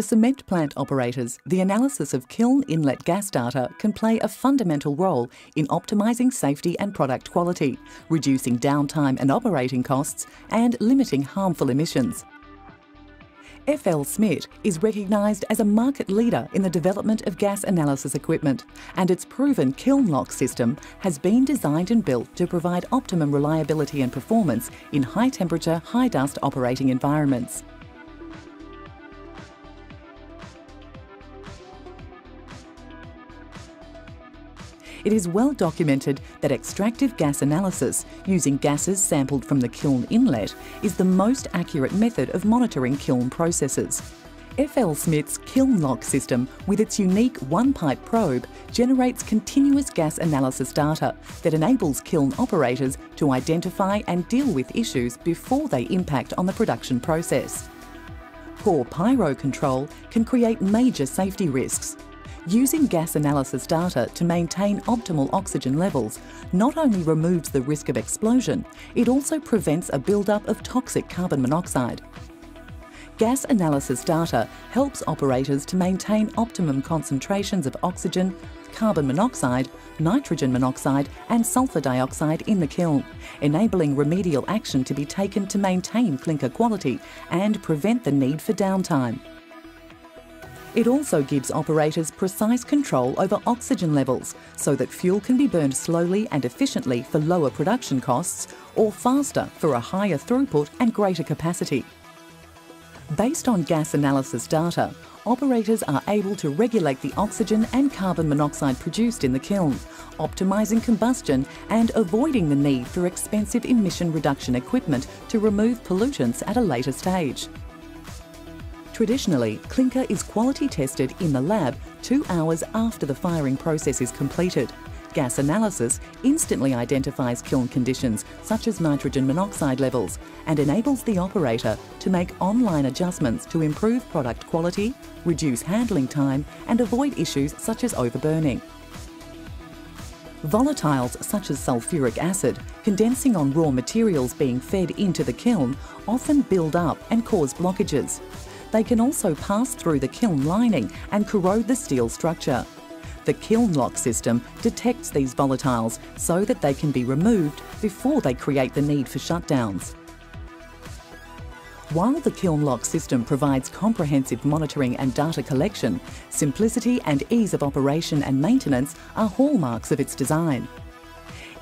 For cement plant operators, the analysis of kiln inlet gas data can play a fundamental role in optimising safety and product quality, reducing downtime and operating costs, and limiting harmful emissions. FLSmidth is recognised as a market leader in the development of gas analysis equipment, and its proven KilnLoq system has been designed and built to provide optimum reliability and performance in high temperature, high dust operating environments. It is well documented that extractive gas analysis using gases sampled from the kiln inlet is the most accurate method of monitoring kiln processes. FLSmidth's kiln lock system, with its unique one pipe probe, generates continuous gas analysis data that enables kiln operators to identify and deal with issues before they impact on the production process. Poor pyro control can create major safety risks, Using gas analysis data to maintain optimal oxygen levels not only removes the risk of explosion, it also prevents a build-up of toxic carbon monoxide. Gas analysis data helps operators to maintain optimum concentrations of oxygen, carbon monoxide, nitrogen monoxide and sulphur dioxide in the kiln, enabling remedial action to be taken to maintain clinker quality and prevent the need for downtime. It also gives operators precise control over oxygen levels so that fuel can be burned slowly and efficiently for lower production costs or faster for a higher throughput and greater capacity. Based on gas analysis data, operators are able to regulate the oxygen and carbon monoxide produced in the kiln, optimising combustion and avoiding the need for expensive emission reduction equipment to remove pollutants at a later stage. Traditionally, clinker is quality tested in the lab two hours after the firing process is completed. Gas analysis instantly identifies kiln conditions such as nitrogen monoxide levels and enables the operator to make online adjustments to improve product quality, reduce handling time and avoid issues such as overburning. Volatiles such as sulfuric acid condensing on raw materials being fed into the kiln often build up and cause blockages. They can also pass through the kiln lining and corrode the steel structure. The KilnLoq system detects these volatiles so that they can be removed before they create the need for shutdowns. While the KilnLoq system provides comprehensive monitoring and data collection, simplicity and ease of operation and maintenance are hallmarks of its design.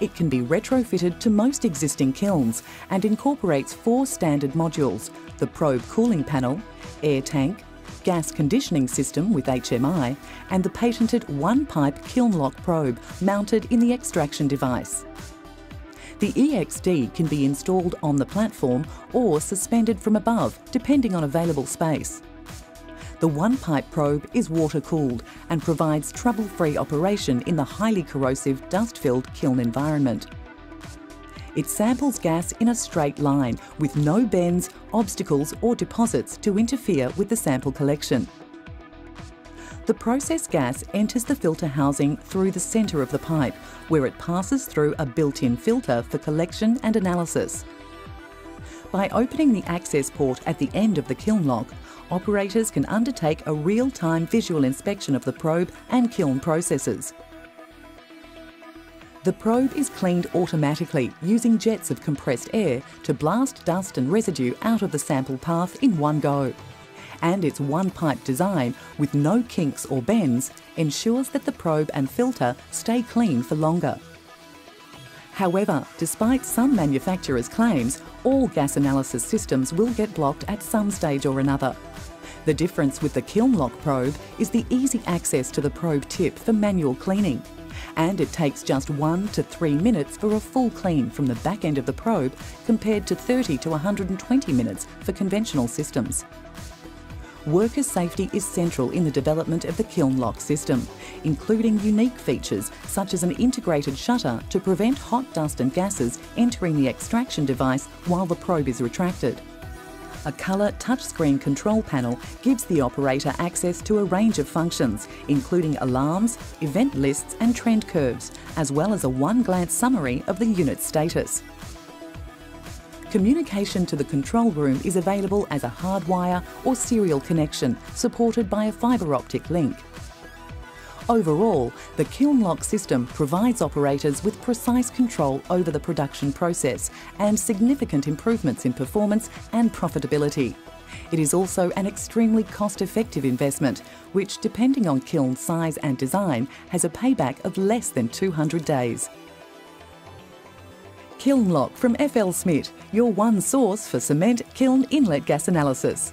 It can be retrofitted to most existing kilns and incorporates four standard modules the probe cooling panel, air tank, gas conditioning system with HMI, and the patented one pipe KilnLoq probe mounted in the extraction device. The EXD can be installed on the platform or suspended from above, depending on available space. The one pipe probe is water cooled and provides trouble free operation in the highly corrosive, dust filled kiln environment. It samples gas in a straight line with no bends, obstacles or deposits to interfere with the sample collection. The processed gas enters the filter housing through the centre of the pipe, where it passes through a built-in filter for collection and analysis. By opening the access port at the end of the KilnLoq, operators can undertake a real-time visual inspection of the probe and kiln processes. The probe is cleaned automatically using jets of compressed air to blast dust and residue out of the sample path in one go. And its one pipe design, with no kinks or bends, ensures that the probe and filter stay clean for longer. However, despite some manufacturers' claims, all gas analysis systems will get blocked at some stage or another. The difference with the KilnLoq probe is the easy access to the probe tip for manual cleaning and it takes just one to three minutes for a full clean from the back end of the probe compared to 30 to 120 minutes for conventional systems. Worker safety is central in the development of the KilnLoq system, including unique features such as an integrated shutter to prevent hot dust and gases entering the extraction device while the probe is retracted. A colour touchscreen control panel gives the operator access to a range of functions, including alarms, event lists and trend curves, as well as a one-glance summary of the unit's status. Communication to the control room is available as a hardwire or serial connection supported by a fibre optic link. Overall, the KilnLoq system provides operators with precise control over the production process and significant improvements in performance and profitability. It is also an extremely cost effective investment, which, depending on kiln size and design, has a payback of less than 200 days. KilnLoq from FLSmidth, your one source for cement kiln inlet gas analysis.